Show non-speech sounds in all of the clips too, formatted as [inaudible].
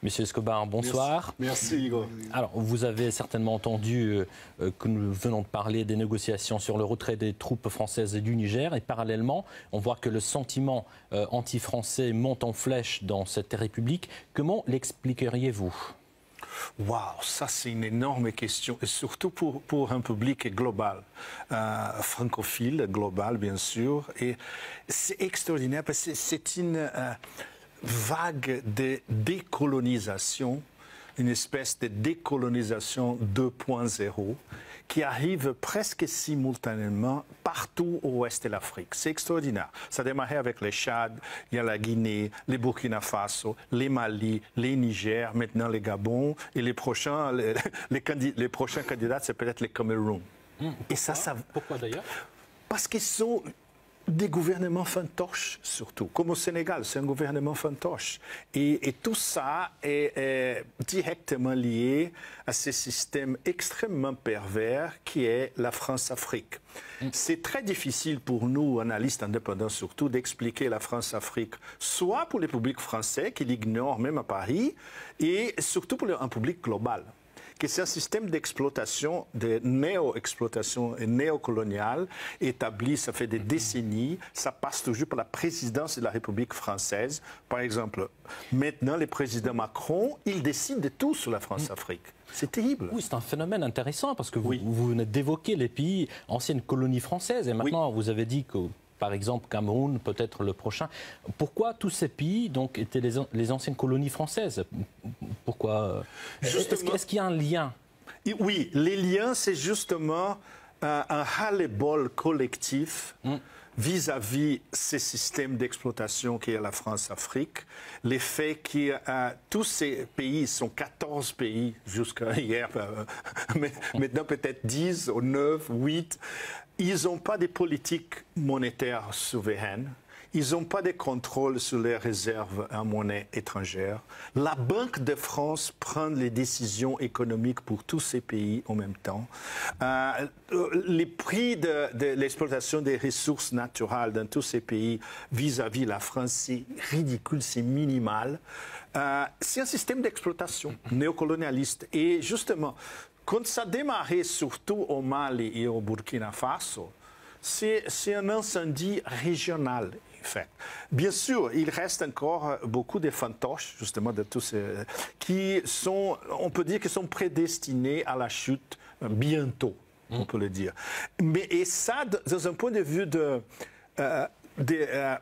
Monsieur Escobar, bonsoir. Merci, Igor. Alors, vous avez certainement entendu euh, que nous venons de parler des négociations sur le retrait des troupes françaises du Niger. Et parallèlement, on voit que le sentiment euh, anti-français monte en flèche dans cette république. Comment l'expliqueriez-vous? Waouh, ça c'est une énorme question, et surtout pour, pour un public global, euh, francophile, global bien sûr. Et c'est extraordinaire parce que c'est une euh, vague de décolonisation, une espèce de décolonisation 2.0 qui arrive presque simultanément partout au ouest de l'Afrique. C'est extraordinaire. Ça a démarré avec les Tchad, il y a la Guinée, les Burkina Faso, les Mali, les Niger, maintenant les Gabon, et les prochains, les, [laughs] les, les prochains candidats, c'est peut-être les Cameroun. Mmh, et ça, ça... Pourquoi d'ailleurs? Parce qu'ils sont des gouvernements fantoches, surtout, comme au Sénégal, c'est un gouvernement fantoche. Et, et tout ça est, est, directement lié à ce système extrêmement pervers qui est la France-Afrique. Mm. C'est très difficile pour nous, analystes indépendants surtout, d'expliquer la France-Afrique, soit pour les publics français qui l'ignorent même à Paris, et surtout pour un public global que c'est un système d'exploitation, de néo-exploitation et néocoloniale établi, ça fait des décennies. Ça passe toujours par la présidence de la République française. Par exemple, maintenant, le président Macron, il décide de tout sur la France-Afrique. C'est terrible. Oui, c'est un phénomène intéressant parce que vous, oui. vous venez d'évoquer les pays anciennes colonies françaises et maintenant oui. vous avez dit que par exemple Cameroun, peut-être le prochain. Pourquoi tous ces pays donc, étaient les, les anciennes colonies françaises? Pourquoi Est-ce est qu'il y a un lien? Oui, les liens, c'est justement un, un ras-le-bol collectif. Mm vis-à-vis -vis ces systèmes d'exploitation qui est la France-Afrique, les faits que euh, tous ces pays sont 14 pays jusqu'à hier, [laughs] euh, maintenant peut-être 10 ou 9, 8, ils n'ont pas de politique monétaire souveraine. Ils n'ont pas de contrôle sur les réserves en monnaie étrangère. La Banque de France prend les décisions économiques pour tous ces pays en même temps. Euh, les prix de, de l'exploitation des ressources naturelles dans tous ces pays vis-à-vis -vis la France, c'est ridicule, c'est minimal. Euh, c'est un système d'exploitation néocolonialiste. Et justement, quand ça a démarré surtout au Mali et au Burkina Faso, c'est un incendie régional fait. Bien sûr, il reste encore beaucoup de fantoches, justement, de tous qui sont, on peut dire, qui sont prédestinés à la chute bientôt, on peut le dire. Mais et ça, dans un point de vue euh, euh,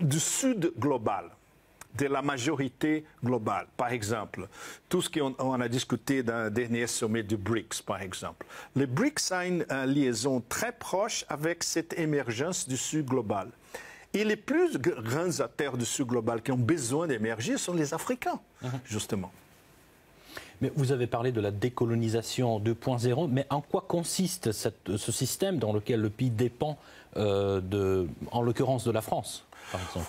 du sud global de la majorité globale. Par exemple, tout ce qu'on on a discuté dans le dernier sommet du BRICS, par exemple. Le BRICS a une, une liaison très proche avec cette émergence du sud global. Et les plus grands acteurs du Sud global qui ont besoin d'émerger sont les Africains, mmh. justement. Mais vous avez parlé de la décolonisation 2.0, mais en quoi consiste cette, ce système dans lequel le pays dépend, euh, de, en l'occurrence de la France?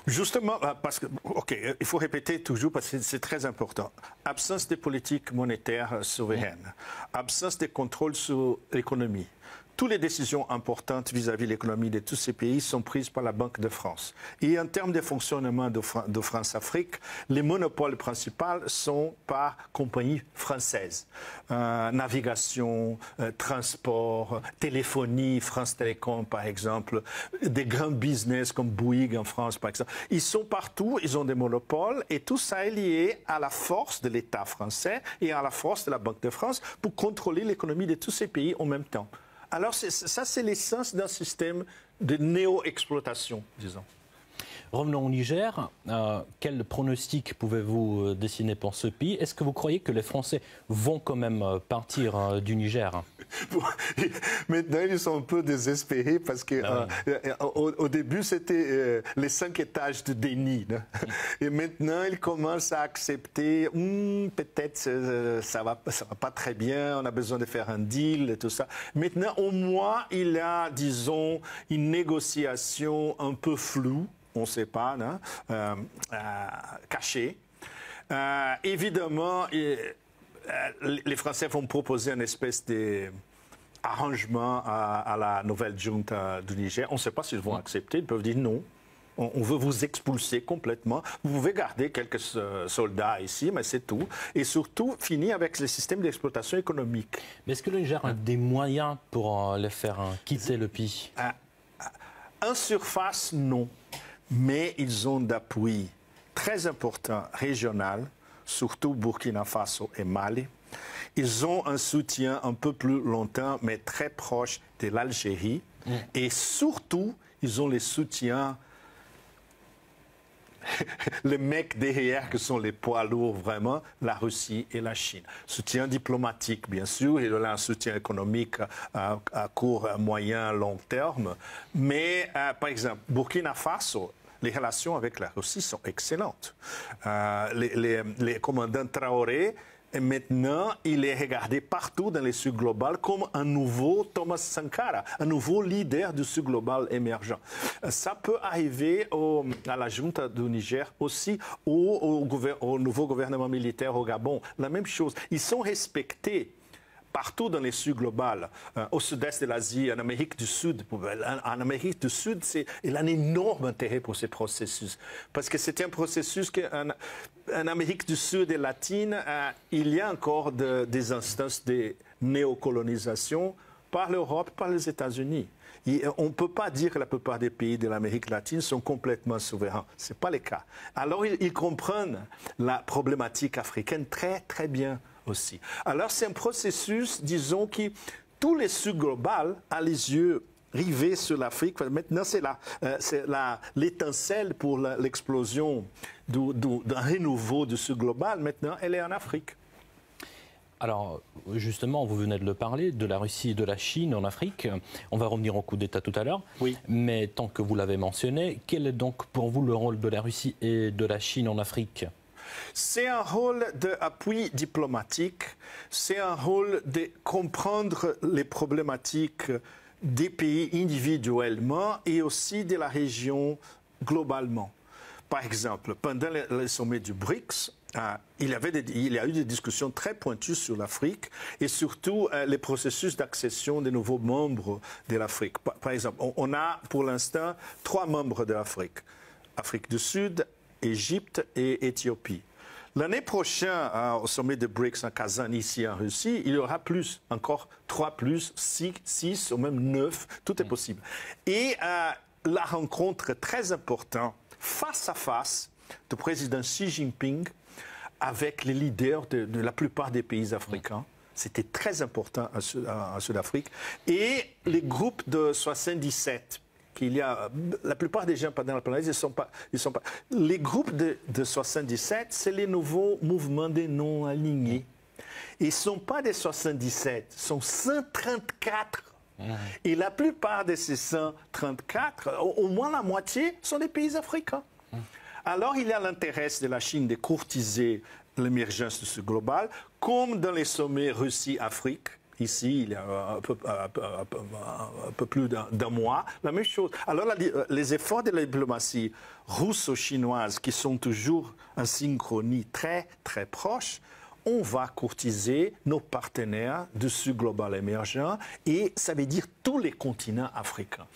Justement, parce que, OK, il faut répéter toujours parce que c'est très important. Absence de politique monétaire souveraine, mmh. absence de contrôle sur l'économie, toutes les décisions importantes vis-à-vis de l'économie de tous ces pays sont prises par la Banque de France. Et en termes de fonctionnement de, Fran de France-Afrique, les monopoles principaux sont par compagnie française. Euh, navigation, euh, transport, téléphonie, France Télécom par exemple, des grands business comme Bouygues en France par exemple. Ils sont partout, ils ont des monopoles et tout ça est lié à la force de l'État français et à la force de la Banque de France pour contrôler l'économie de tous ces pays en même temps. Alors ça, c'est l'essence d'un système de néo-exploitation, disons. Revenons au Niger. Euh, quel pronostic pouvez-vous dessiner pour ce pays? Est-ce que vous croyez que les Français vont quand même partir euh, du Niger? [laughs] [laughs] Maintenant, ils sont un peu désespérés parce que ah oui. euh, au, au, début, c'était les cinq étages de déni. [laughs] Et maintenant, ils commencent à accepter hm, peut-être ça va, ça va pas très bien, on a besoin de faire un deal et tout ça. Maintenant, au moins, il y a, disons, une négociation un peu floue on ne sait pas, hein, euh, euh, caché. Euh, évidemment, les Français vont proposer une espèce de arrangement à, à la nouvelle junte du Niger. On ne sait pas s'ils vont accepter. Ils peuvent dire non. on, veut vous expulser complètement. Vous pouvez garder quelques soldats ici, mais c'est tout. Et surtout, finir avec les systèmes d'exploitation économique. Mais est-ce que le Niger a des moyens pour les faire hein, quitter le pays? En surface, non. Mais ils ont d'appui très important régional, surtout Burkina Faso et Mali. Ils ont un soutien un peu plus longtemps, mais très proche de l'Algérie. Mm. Et surtout, ils ont les soutiens [laughs] les mecs derrière que sont les poids lourds vraiment, la Russie et la Chine. Soutien diplomatique, bien sûr, il y a un soutien économique à, court, moyen, long terme. Mais, euh, par exemple, Burkina Faso, les relations avec la Russie sont excellentes. Euh, les commandants Traoré, et maintenant, il est regardé partout dans les Sud global comme un nouveau Thomas Sankara, un nouveau leader du Sud global émergent. Ça peut arriver à la junte du Niger aussi ou au nouveau gouvernement militaire au Gabon. La même chose. Ils sont respectés partout dans les sud globales, euh, au sud-est de l'Asie, en Amérique du Sud. En, Amérique du Sud, il a un énorme intérêt pour ces processus. Parce que c'est un processus qu'en en Amérique du Sud et latine, euh, il y a encore des instances de néocolonisation par l'Europe, par les États-Unis. On ne peut pas dire que la plupart des pays de l'Amérique latine sont complètement souverains. Ce n'est pas le cas. Alors, ils comprennent la problématique africaine très, très bien aussi. Alors c'est un processus, disons, qui, tous les sud global a les yeux rivés sur l'Afrique. Maintenant, c'est euh, l'étincelle pour l'explosion d'un renouveau du sud global. Maintenant, elle est en Afrique. Alors, justement, vous venez de le parler, de la Russie et de la Chine en Afrique. On va revenir au coup d'État tout à l'heure. Oui. Mais tant que vous l'avez mentionné, quel est donc pour vous le rôle de la Russie et de la Chine en Afrique? C'est un rôle d'appui diplomatique, c'est un rôle de comprendre les problématiques des pays individuellement et aussi de la région globalement. Par exemple, pendant le, sommet du BRICS, euh, il, y avait il, y a eu des discussions très pointues sur l'Afrique et surtout euh, les processus d'accession des nouveaux membres de l'Afrique. Par, exemple, on a pour l'instant trois membres de l'Afrique. Afrique du Sud, Égypte et Éthiopie. L'année prochaine, euh, au sommet de BRICS en Kazan, ici en Russie, il y aura plus, encore 3 plus, 6, 6 ou même 9, tout est mm. possible. Et euh, la rencontre très importante, face à face, du président Xi Jinping avec les leaders de, la plupart des pays africains. C'était très important en Sud-Afrique. Et les groupes de 77 qu'il y a. La plupart des gens pendant la planète, ils sont pas, ils sont pas. Les groupes de, 77, c'est les nouveaux mouvements des non alignés. Ils ne sont pas des 77, ils sont 134. Et la plupart de ces 134, au, moins la moitié, sont des pays africains. Alors il y a l'intérêt de la Chine de courtiser l'émergence de ce global, comme dans les sommets Russie-Afrique ici, il y a un peu, plus d'un mois, la même chose. Alors, les efforts de la diplomatie russo-chinoise, qui sont toujours en synchronie très, très proche, on va courtiser nos partenaires du Sud global émergent et ça veut dire tous les continents africains.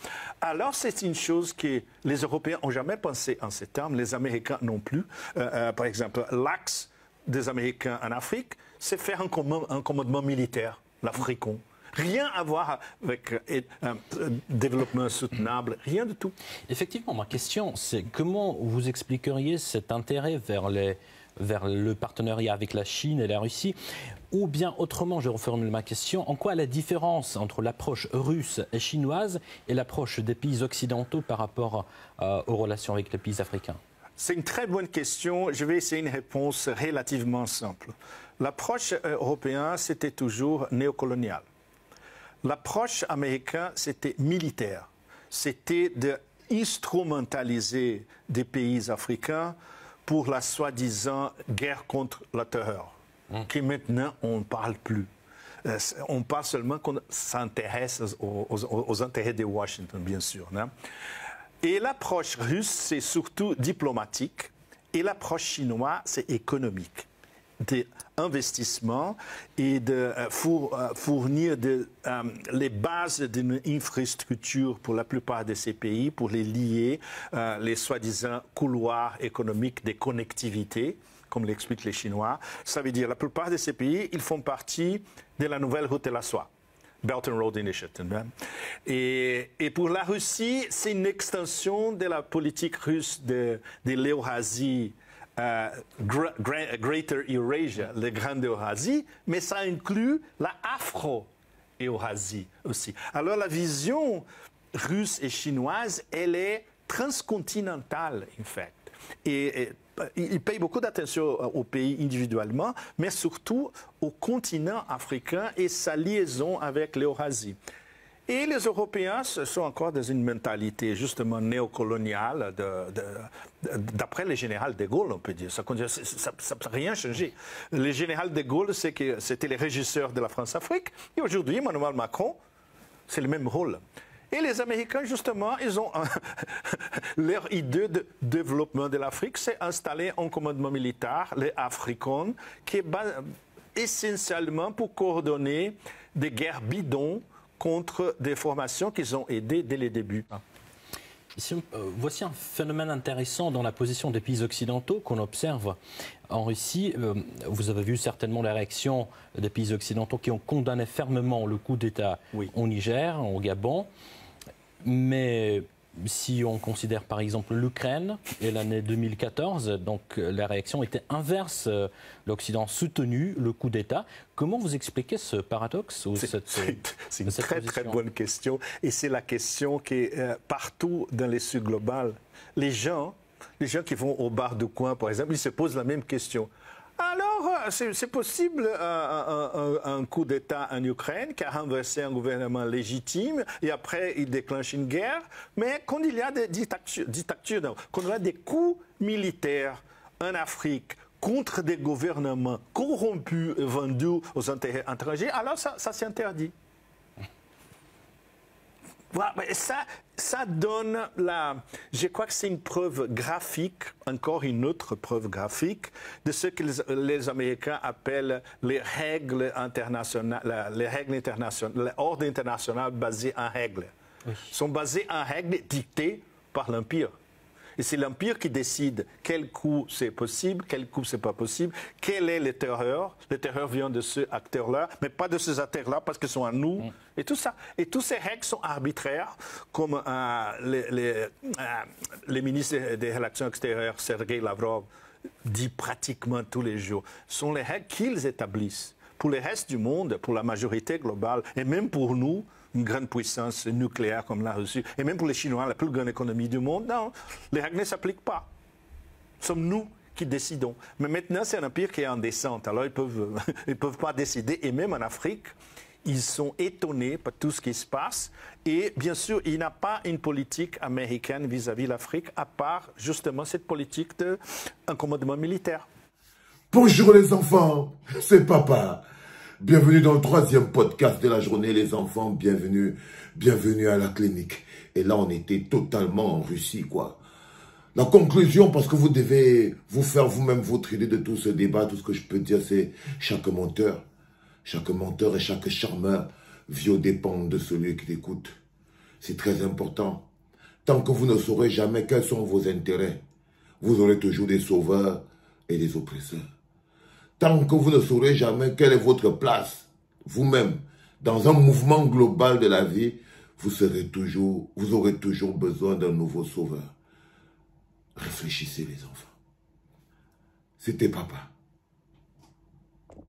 Alors c'est une chose que les Européens n'ont jamais pensé en ces termes, les Américains non plus. Euh, euh, par exemple, l'axe des Américains en Afrique, c'est faire un commandement militaire l'Africon. Rien à voir avec un développement soutenable, rien du tout. Effectivement, ma question, c'est comment vous expliqueriez cet intérêt vers, les, vers le partenariat avec la Chine et la Russie? Ou bien autrement, je reformule ma question, en quoi la différence entre l'approche russe et chinoise et l'approche des pays occidentaux par rapport euh, aux relations avec les pays africains? C'est une très bonne question. Je vais essayer une réponse relativement simple. L'approche euh, européenne, c'était toujours néocoloniale. L'approche américaine, c'était militaire. C'était d'instrumentaliser des pays africains pour la soi-disant guerre contre la terreur, mmh. qui maintenant on ne parle plus. Euh, on parle seulement qu'on s'intéresse aux, intérêts de Washington, bien sûr. Et l'approche russe, c'est surtout diplomatique, et l'approche chinoise, c'est économique. D'investissement et de fournir les bases d'une infrastructure pour la plupart de ces pays, pour les lier, les soi-disant couloirs économiques des connectivités comme l'expliquent les Chinois. Ça veut dire la plupart de ces pays, ils font partie de la nouvelle route de la soie. Belt and Road Initiative. Hein. Et, et, pour la Russie, c'est une extension de la politique russe de, de l'Eurasie, euh, Greater Eurasia, le Grande Eurasie, mais ça inclut la Afro-Eurasie aussi. Alors la vision russe et chinoise, elle est transcontinentale, en fait. et il paye beaucoup d'attention aux pays individuellement, mais surtout au continent africain et sa liaison avec l'Eurasie. Et les Européens sont encore dans une mentalité justement néocoloniale, d'après le général de Gaulle, on peut dire. Ça n'a rien changé. Le général de Gaulle, c'était le régisseur de la France-Afrique. Et aujourd'hui, Emmanuel Macron, c'est le même rôle. Et les Américains, justement, ils ont [laughs] leur idée de développement de l'Afrique, c'est installer un commandement militaire, les Africains, qui est essentiellement pour coordonner des guerres bidons contre des formations qu'ils ont aidées dès le début. Ah. Ici, euh, voici un phénomène intéressant dans la position des pays occidentaux qu'on observe en Russie. Euh, vous avez vu certainement la réaction des pays occidentaux qui ont condamné fermement le coup d'État au Niger, au Gabon. Mais si on considère par exemple l'Ukraine et l'année 2014, donc la réaction était inverse. L'Occident soutenu le coup d'État. Comment vous expliquez ce paradoxe [laughs] C'est une très très bonne question et c'est la question qui est euh, partout dans les sud globales. Les gens, les gens qui vont au bar de coin par exemple, ils se posent la même question. Alors, euh, c'est possible euh, un, coup d'État en Ukraine qui a renversé un gouvernement légitime et après il déclenche une guerre. Mais quand il y a des dictatures, quand il y a des coups militaires en Afrique contre des gouvernements corrompus et vendus aux intérêts étrangers, alors ça s'interdit. Voilà, ça, ça donne la. Je crois que c'est une preuve graphique, encore une autre preuve graphique, de ce que les, Américains appellent les règles internationales, les règles internationales, l'ordre international basé en règles. sont basés en règles dictées par l'Empire. Et c'est l'Empire qui décide quel coup c'est possible, quel coup c'est pas possible, quel est le terreur. Le terreur vient de ce acteur-là, mais pas de ces acteurs-là parce qu'ils sont à nous. Mm. Et tout ça. Et toutes ces règles sont arbitraires, comme euh, les, les, euh, les, ministres des Relations extérieures, Sergei Lavrov, dit pratiquement tous les jours. Ce sont les règles qu'ils établissent. Pour le reste du monde, pour la majorité globale, et même pour nous, une grande puissance nucléaire comme la Russie, et même pour les Chinois, la plus grande économie du monde, non, les règles ne s'appliquent pas. Sommes nous qui décidons. Mais maintenant, c'est un empire qui est en descente, alors ils ne peuvent, [laughs] ils peuvent pas décider, et même en Afrique, ils sont étonnés par tout ce qui se passe. Et bien sûr, il n'y a pas une politique américaine vis-à-vis de l'Afrique, à part justement cette politique d'un commandement militaire. Bonjour les enfants, c'est papa. Bienvenue dans le troisième podcast de la journée, les enfants. Bienvenue, bienvenue à la clinique. Et là, on était totalement en Russie, quoi. La conclusion, parce que vous devez vous faire vous-même votre idée de tout ce débat, tout ce que je peux dire, c'est chaque menteur, chaque menteur et chaque charmeur vit aux dépens de celui qui l'écoute. C'est très important. Tant que vous ne saurez jamais quels sont vos intérêts, vous aurez toujours des sauveurs et des oppresseurs. Tant que vous ne saurez jamais quelle est votre place, vous-même, dans un mouvement global de la vie, vous serez toujours, vous aurez toujours besoin d'un nouveau sauveur. Réfléchissez les enfants. C'était papa.